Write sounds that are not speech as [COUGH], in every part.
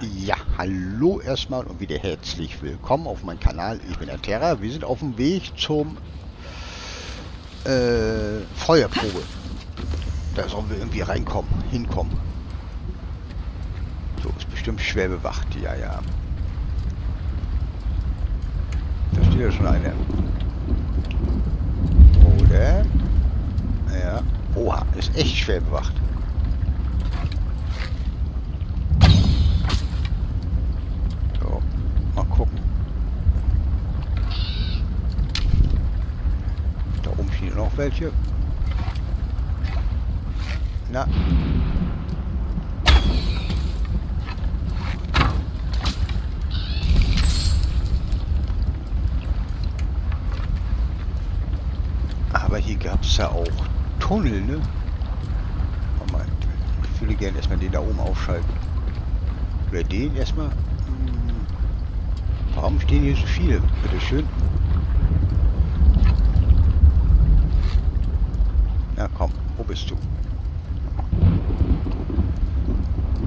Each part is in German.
Ja, hallo erstmal und wieder herzlich willkommen auf meinem Kanal. Ich bin der Terra. Wir sind auf dem Weg zum äh, Feuerprobe. Da sollen wir irgendwie reinkommen, hinkommen. So, ist bestimmt schwer bewacht. Ja, ja. Da steht ja schon einer. Oder? Ja. Oha, ist echt schwer bewacht. So, mal gucken. Da oben stehen noch welche. Na. Aber hier gab es ja auch Tunnel, ne? Oh mein, ich würde gerne erstmal den da oben aufschalten. Oder den erstmal. Hm. Warum stehen hier so viele? Bitte schön. Na komm, wo bist du?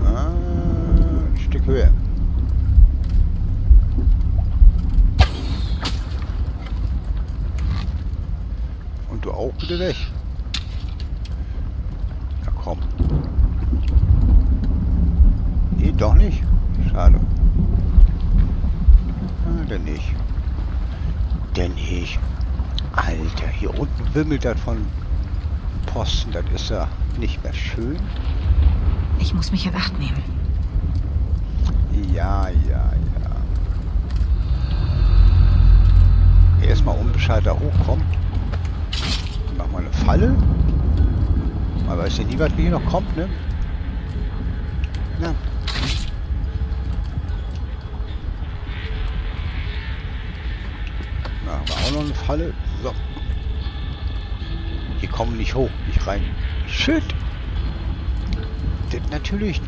Ah, ein Stück höher. Und du auch bitte weg. Na komm. Nee, doch nicht. Schade. Denn nicht. Denn nicht. Alter, hier unten wimmelt das von Posten. Das ist ja nicht mehr schön. Ich muss mich in Acht nehmen. Ja, ja, ja. Erstmal unbescheid da hochkommen. Mach mal eine Falle. Man weiß ja nie, was hier noch kommt, ne? Na. Na, haben wir auch noch eine Falle. So. Hier kommen nicht hoch, nicht rein. Shit. Das ist natürlich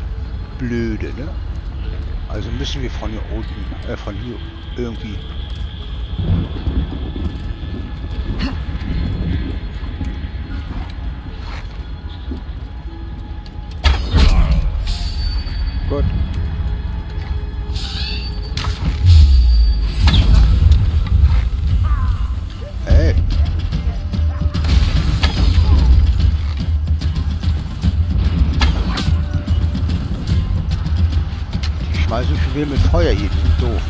blöde, ne? Also müssen wir von hier unten, äh, von hier irgendwie. Schmeißen schon wieder mit Feuer hier, die sind doof.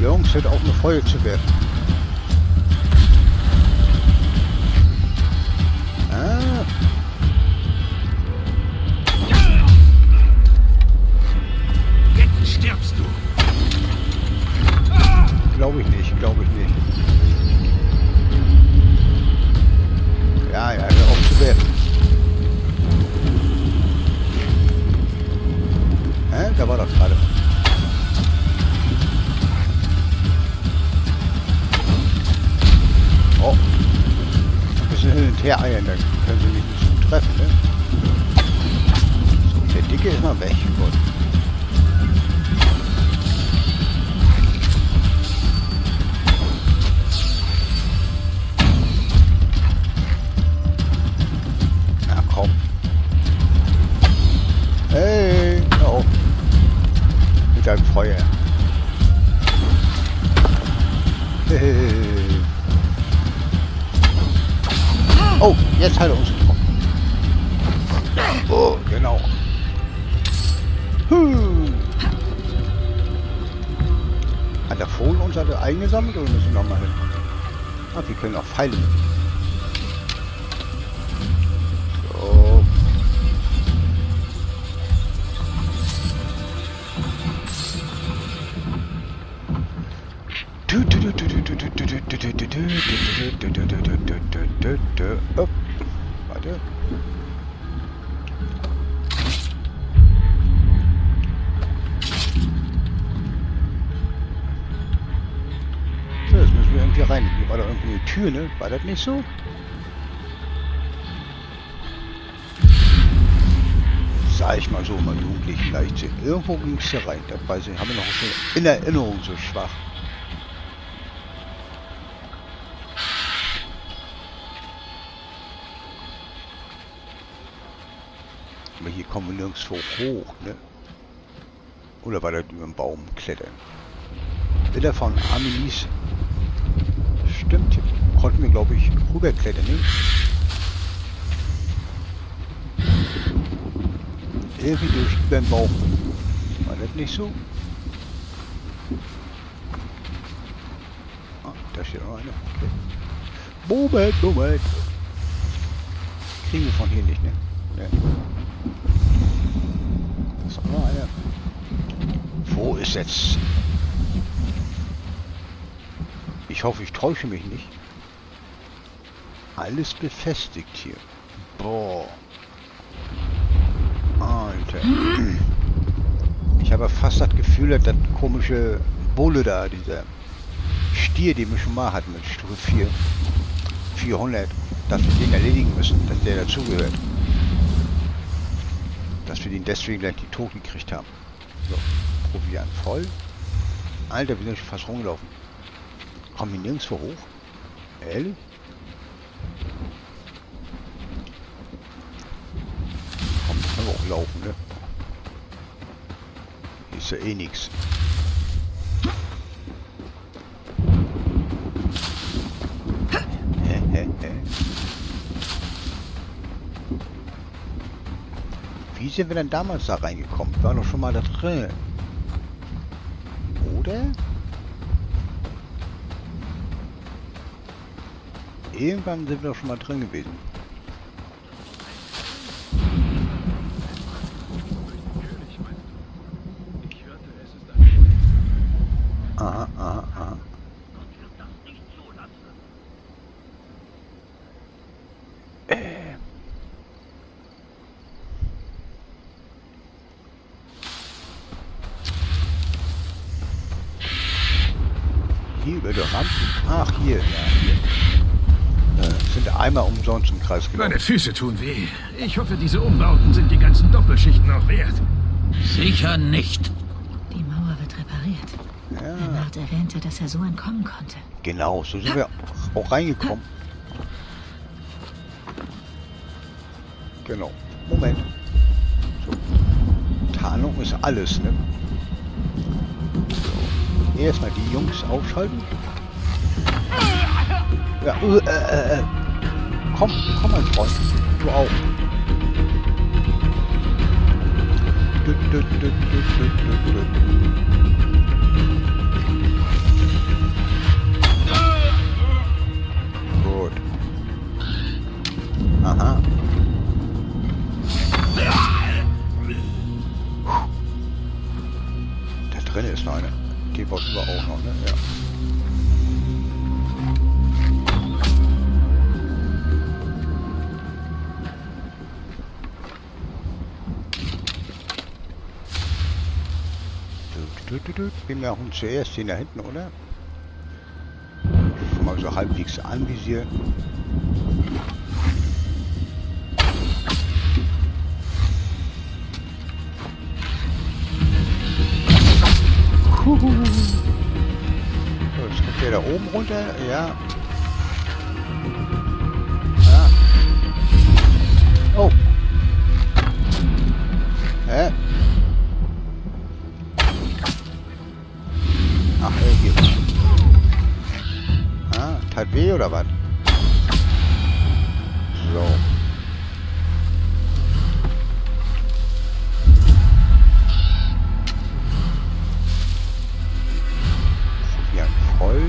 Jungs, hört auf mit Feuer zu werfen. Der können auch Pfeile mitnehmen. Tür, ne? War das nicht so? Sag ich mal so, mal jugendlichen Leichtsinn. Irgendwo ging es hier rein. Das weiß ich. Haben wir noch in Erinnerung so schwach. Aber hier kommen wir nirgendwo hoch, ne? Oder war das über den Baum klettern? Bilder von Arminis. Stimmt, konnten wir glaube ich rüberklettern, ne? Irgendwie durch den Baum. War das nicht so? Ah, da steht noch eine. Okay. Moment, Moment. Kriegen wir von hier nicht, ne? ne. Ist auch noch eine. Wo ist jetzt? Ich hoffe, ich täusche mich nicht. Alles befestigt hier. Boah. Alter. Ich habe fast das Gefühl, dass das komische Bulle da, dieser Stier, den wir schon mal hatten mit Stufe 4, 400, dass wir den erledigen müssen, dass der dazugehört. Dass wir den deswegen gleich die Toten gekriegt haben. So, Proviant voll. Alter, wir sind schon fast rumgelaufen. Kommen wir nirgendwo hoch? Ehrlich? Komm, können wir auch laufen, ne? Ist ja eh nichts. [LAUGHS] Wie sind wir denn damals da reingekommen? Wir waren doch schon mal da drin. Oder? Irgendwann sind wir doch schon mal drin gewesen. Aha, aha, aha. Äh. Rampe. Ach, hier, ja, hier. Äh, sind einmal umsonst im Kreis gelaufen. Meine Füße tun weh. Ich hoffe, diese Umbauten sind die ganzen Doppelschichten auch wert. Sicher nicht. Die Mauer wird repariert. Ja, Bernhard erwähnte, dass er so entkommen konnte. genau, so sind wir auch reingekommen. Genau. Moment. So. Tarnung ist alles, ne? So. Erstmal die Jungs aufschalten. Ja, äh, äh, äh. Komm, komm, mein Freund. Du auch. Düt, düt, düt. Gut. Aha. Da drin ist noch eine. Die wollten wir auch noch, ne? Ja. Dü. Wir machen zuerst den da hinten, oder? Schon mal so halbwegs anvisieren. So, jetzt kommt der da oben runter. Ja. Ja. Oh. Hä? Tat weh oder was? So. Voll.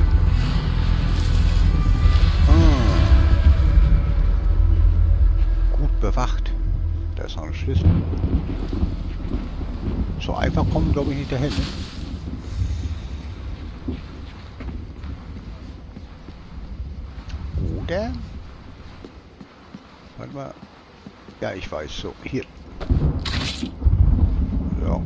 Ah. Gut bewacht. Da ist noch ein Schlüssel. So einfach kommen, glaube ich, nicht dahin. Ne? Oder? Warte mal. Ja, ich weiß. So, hier. So.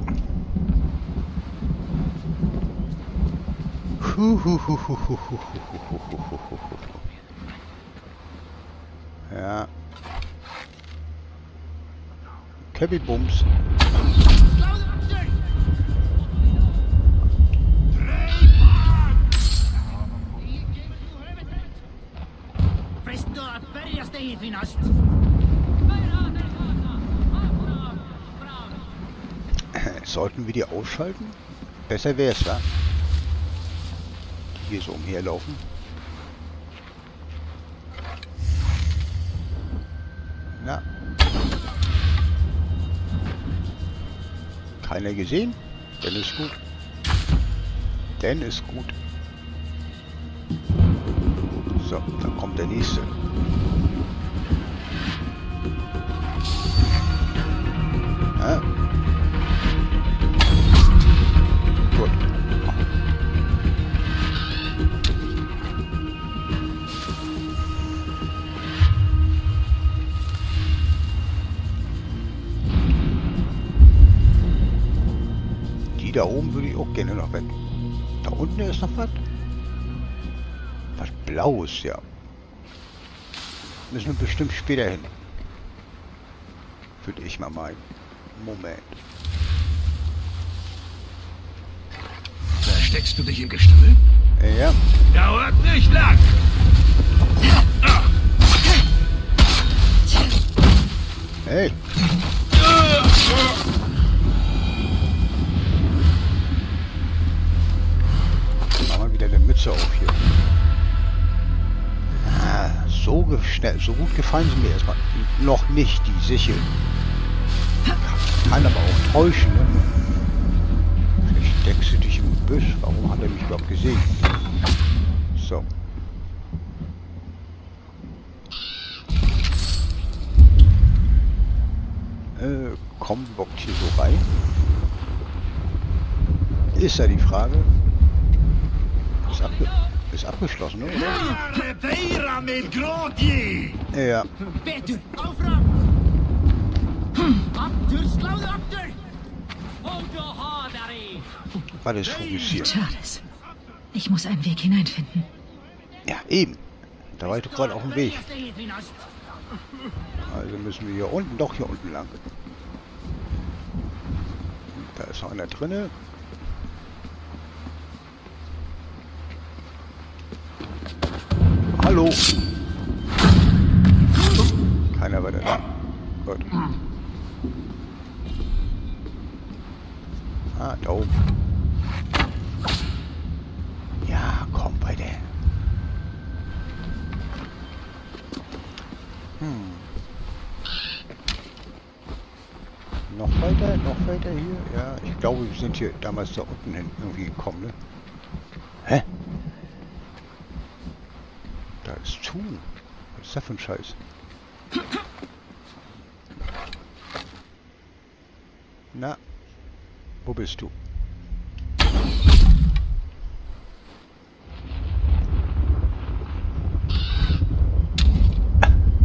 Ja. Kevin Bums. Presto appelliaste finast. Sollten wir die ausschalten? Besser wäre es, wa? Hier so umherlaufen. Na. Keiner gesehen? Dann ist gut. Dann ist gut. So, dann kommt der nächste. Ich auch gerne noch weg. Da unten ist noch was. Was Blaues, ja. Müssen wir bestimmt später hin. Würde ich mal meinen. Moment. Versteckst du dich im Gestrüpp? Äh, Ja, Dauert nicht lang. Noch nicht, die Sichel. Kann aber auch täuschen, ne? Vielleicht steckst du dich im Gebüsch. Warum hat er mich überhaupt gesehen? So. Äh, kommen wir hier so rein? Ist ja die Frage. Ist, abge ist abgeschlossen, oder? Ja, Betur, áfram! Aftur, sláðu aftur! Fokussiert? Charles. Ich muss einen Weg hineinfinden. Ja, eben. Da war ich doch gerade auf dem Weg. Also müssen wir hier unten, doch hier unten lang. Da ist noch einer drinne. Hallo. Keiner weiter da. Gut. Ah, da oben. Ja, komm bei der. Hm. Noch weiter, noch weiter hier? Ja, ich glaube, wir sind hier damals da unten hin irgendwie gekommen, ne? Hä? Da ist zu. Was ist das für ein Scheiß? Na, wo bist du?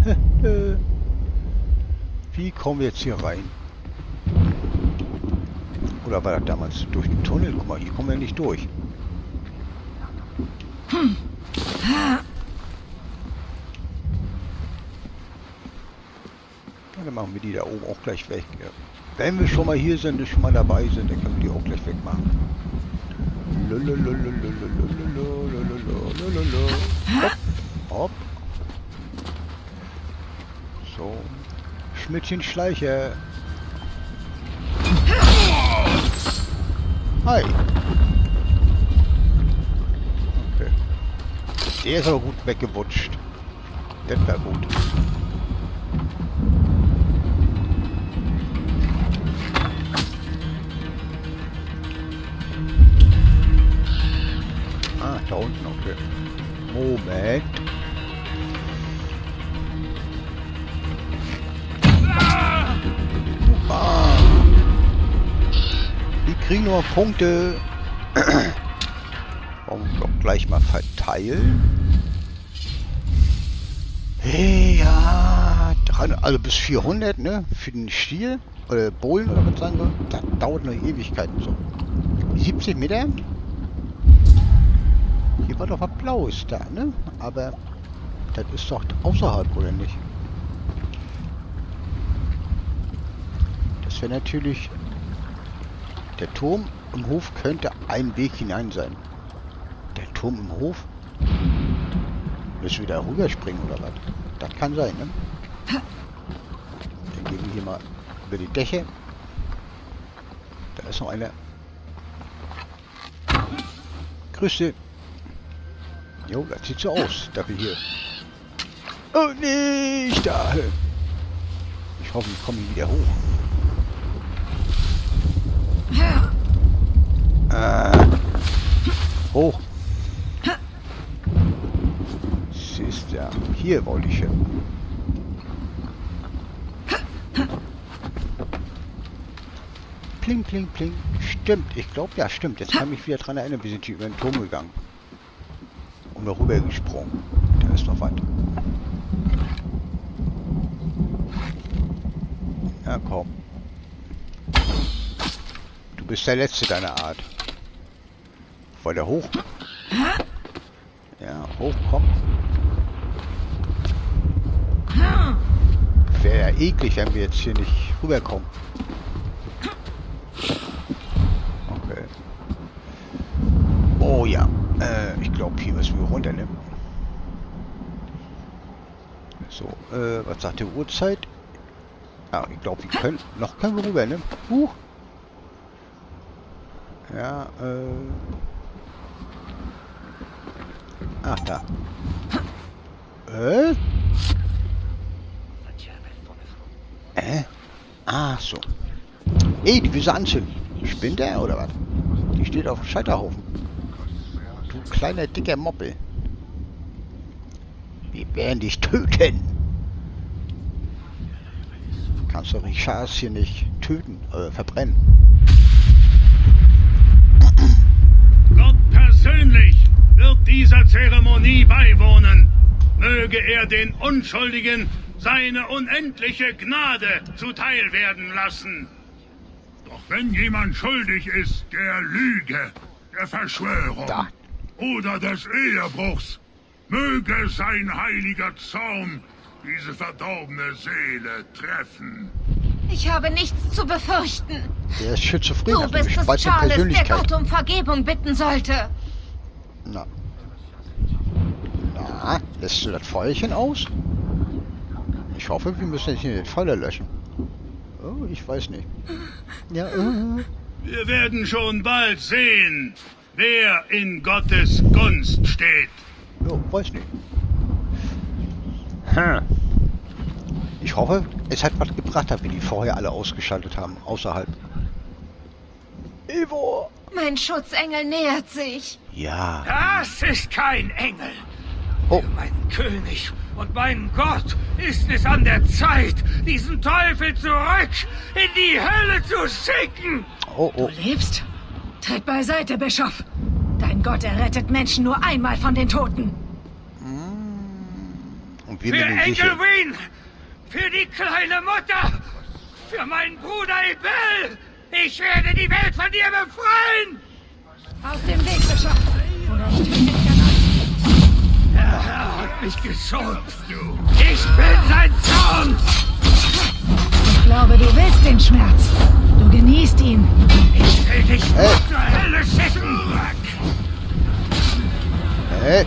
[LAUGHS] Wie kommen wir jetzt hier rein? Oder war das damals durch den Tunnel? Guck mal, hier kommen wir nicht durch. Ja, dann machen wir die da oben auch gleich weg. Ja. Wenn wir schon mal hier sind, schon mal dabei sind, dann können wir die auch gleich wegmachen. Hopp, hopp. So. Schmidtchen Schleicher. Hi. Okay. Der ist aber gut weggewutscht. Das war gut. Da unten, okay. Moment. Ah. Die kriegen nur Punkte. [CLEARS THROAT] Warum doch gleich mal verteilen? Hey, ja, also bis 400, ne? Für den Stiel oder Bohlen oder was sagen wir? Das dauert noch Ewigkeiten so. 70 Meter? War doch was Blaues da, ne? Aber das ist doch außerhalb, oder nicht? Das wäre natürlich... Der Turm im Hof könnte ein Weg hinein sein. Der Turm im Hof? Müssen wir da rüberspringen oder was? Das kann sein, ne? Dann gehen wir hier mal über die Dächer. Da ist noch einer. Grüße. Jo, das sieht so aus, dass wir hier... Oh, nicht da! Ich hoffe, ich komme wieder hoch. Äh, hoch. Ja, hier wollte ich hin. Pling, pling, pling. Stimmt, ich glaube, ja, stimmt. Jetzt kann ich mich wieder dran erinnern, wir sind hier über den Turm gegangen. Und noch rüber gesprungen. Da ist noch was. Ja, komm. Du bist der Letzte deiner Art. Weiter hoch. Ja, hoch, komm. Wäre ja eklig, wenn wir jetzt hier nicht rüberkommen. Okay. Oh ja. Äh, ich glaube, hier müssen wir runter, ne? So, äh, was sagt die Uhrzeit? Ja, ich glaube, wir können... Noch können wir rüber, ne? Huch. Ja, äh... Ach, da. Äh? Äh? Ah, so. Ey, die anzünden. Spinnt der oder was? Die steht auf dem Scheiterhaufen. Du kleiner dicker Moppel. Wir werden dich töten. Kannst doch Richards hier nicht töten, äh, verbrennen. Gott persönlich wird dieser Zeremonie beiwohnen. Möge er den Unschuldigen seine unendliche Gnade zuteil werden lassen. Doch wenn jemand schuldig ist der Lüge, der Verschwörung Da. oder des Ehebruchs, möge sein heiliger Zorn diese verdorbene Seele treffen. Ich habe nichts zu befürchten. Der ist schizophren, Du bist es, Charles, der. Gott um Vergebung bitten sollte. Na. Na, lässt du das Feuerchen aus? Ich hoffe, wir müssen jetzt hier den Feuer löschen. Oh, ich weiß nicht. Ja, äh. Wir werden schon bald sehen, wer in Gottes Gunst steht. Jo, weiß nicht. Hm. Ich hoffe, es hat was gebracht, dass wir die vorher alle ausgeschaltet haben, außerhalb. Ivo! Mein Schutzengel nähert sich. Ja. Das ist kein Engel. Oh, Mein König und mein Gott ist es an der Zeit, diesen Teufel zurück in die Hölle zu schicken. oh, oh. Du lebst? Tritt beiseite, Bischof. Dein Gott errettet Menschen nur einmal von den Toten. Wir Für sicher. Engelwin, für die kleine Mutter, für meinen Bruder Ebel. Ich werde die Welt von dir befreien. Aus dem Weg. Der Herr hat mich geschont. Ich bin sein Zorn. Ich glaube, du willst den Schmerz. Du genießt ihn. Ich will dich Hey. zur Hölle schicken. Hey,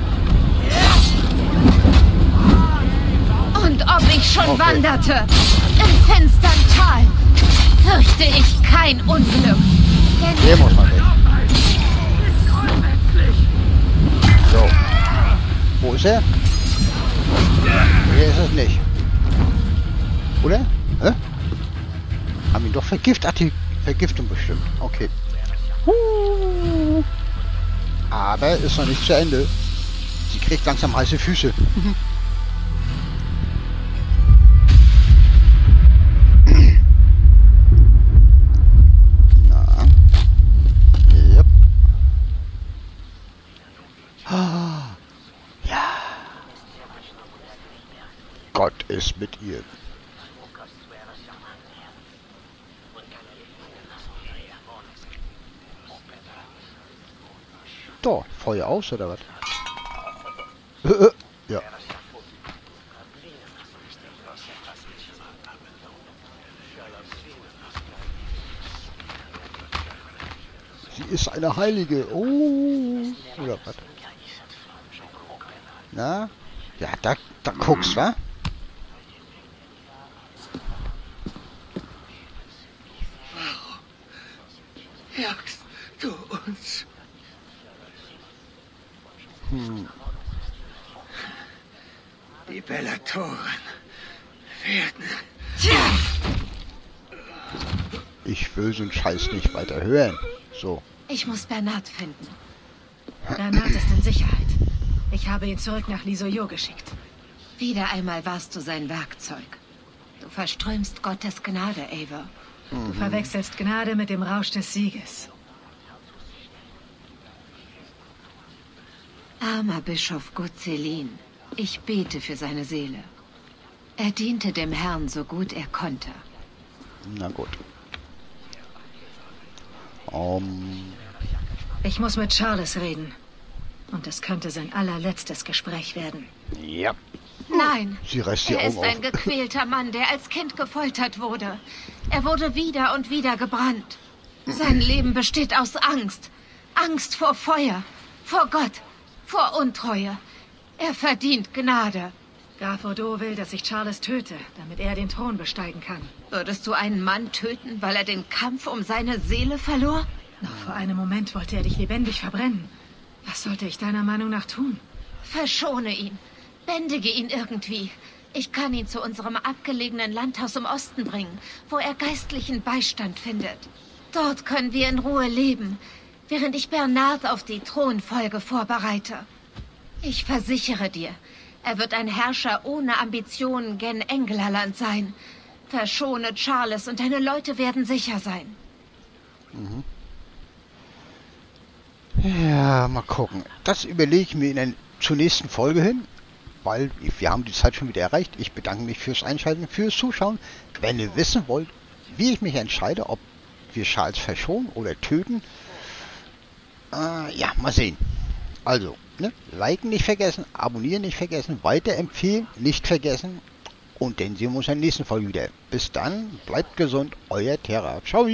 Und ob ich schon Okay. wanderte im finstern Tal, fürchte ich kein Unglück. Denn der muss mal weg. So. Wo ist er? Hier ist es nicht. Oder? Hä? Haben ihn doch vergiftet. Ach, die Vergiftung bestimmt. Okay. Huh. Aber ist noch nicht zu Ende. Sie kriegt langsam heiße Füße. [LAUGHS] Doch, Feuer aus oder was? [LAUGHS] ja. Sie ist eine Heilige. Oh. Oder was? Na? Ja, da, da guckst, wa? jagst du uns? Hm. Die Bellatoren werden... Ich will so einen Scheiß nicht weiter hören. So. Ich muss Bernard finden. Bernard ist in Sicherheit. Ich habe ihn zurück nach Lisoyo geschickt. Wieder einmal warst du sein Werkzeug. Du verströmst Gottes Gnade, Eivor. Du verwechselst Gnade mit dem Rausch des Sieges. Armer Bischof Gutzelin, ich bete für seine Seele. Er diente dem Herrn so gut er konnte. Na gut. Um, Ich muss mit Charles reden. Und es könnte sein allerletztes Gespräch werden. ja. Nein, Sie reißt die er Augen ist ein auf. gequälter Mann, der als Kind gefoltert wurde. Er wurde wieder und wieder gebrannt. Sein Leben besteht aus Angst. Angst vor Feuer, vor Gott, vor Untreue. Er verdient Gnade. Graf Odo will, dass ich Charles töte, damit er den Thron besteigen kann. Würdest du einen Mann töten, weil er den Kampf um seine Seele verlor? Noch vor einem Moment wollte er dich lebendig verbrennen. Was sollte ich deiner Meinung nach tun? Verschone ihn. Bändige ihn irgendwie. Ich kann ihn zu unserem abgelegenen Landhaus im Osten bringen, wo er geistlichen Beistand findet. Dort können wir in Ruhe leben, während ich Bernard auf die Thronfolge vorbereite. Ich versichere dir, er wird ein Herrscher ohne Ambitionen gen Englerland sein. Verschone Charles und deine Leute werden sicher sein. Ja, mal gucken. Das überlege ich mir in der, zur nächsten Folge hin, weil wir haben die Zeit schon wieder erreicht. Ich bedanke mich fürs Einschalten, fürs Zuschauen. Wenn ihr wissen wollt, wie ich mich entscheide, ob wir Charles verschonen oder töten, äh, ja, mal sehen. Also, ne, liken nicht vergessen, abonnieren nicht vergessen, weiterempfehlen nicht vergessen. Und dann sehen wir uns in der nächsten Folge wieder. Bis dann, bleibt gesund, euer Terra. Ciao.